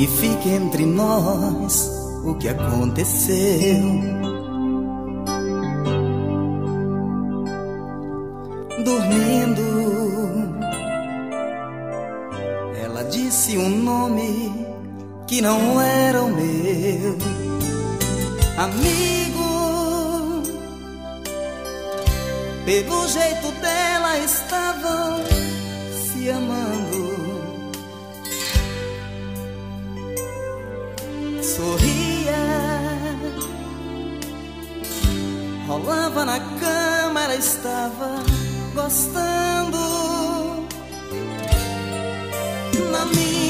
que fique entre nós o que aconteceu. Dormindo, ela disse um nome que não era o meu. Amigo, pelo jeito dela estavam se amando. sorria. Rolava na cama, ela estava gostando. Na minha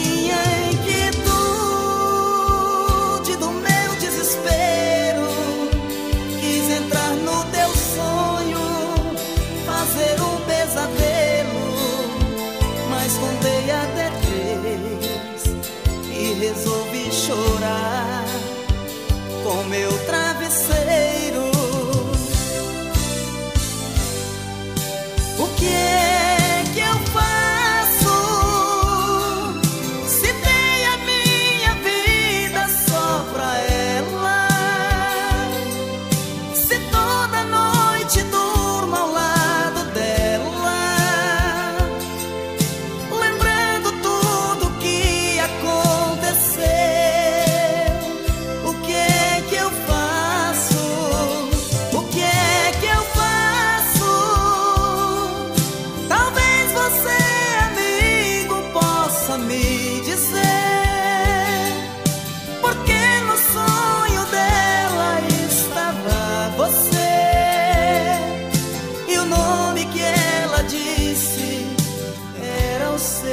você.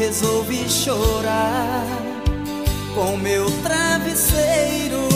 resolvi chorar com meu travesseiro.